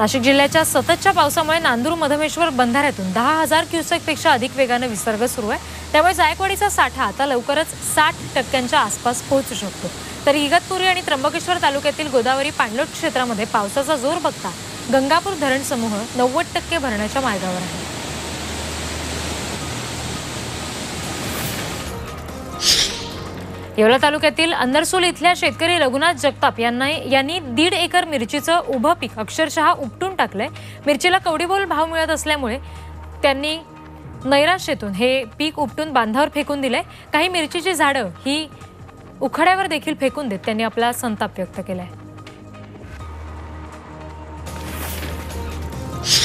नाशिक जिल्ह्याच्या सततच्या पावसामुळे नांदूर मधमेश्वर बंधाऱ्यातून दहा हजार क्युसेकपेक्षा अधिक वेगानं विसर्ग सुरू आहे. त्यामुळे जायकवाडीचा साठा आता लवकरच साठ टक्क्यांच्या आसपास पोहोचू शकतो. तर इगतपुरी आणि त्र्यंबकेश्वर तालुक्यातील गोदावरी पाणलोट क्षेत्रामध्ये पावसाचा जोर बघता गंगापूर धरण समूह नव्वद टक्के भरण्याच्या मार्गावर आहे. येवला तालुक्यातील अंदरसूल इथल्या शेतकरी रघुनाथ जगताप यांना यांनी दीड एकर मिरचीचं उभं पीक अक्षरशः उपटून टाकलंय. मिरचीला कवडीबोल भाव मिळत असल्यामुळे त्यांनी नैराश्येतून हे पीक उपटून बांधावर फेकून दिलंय. काही मिरचीची झाडं ही उखाड्यावर देखील फेकून देत त्यांनी आपला संताप व्यक्त केलाय.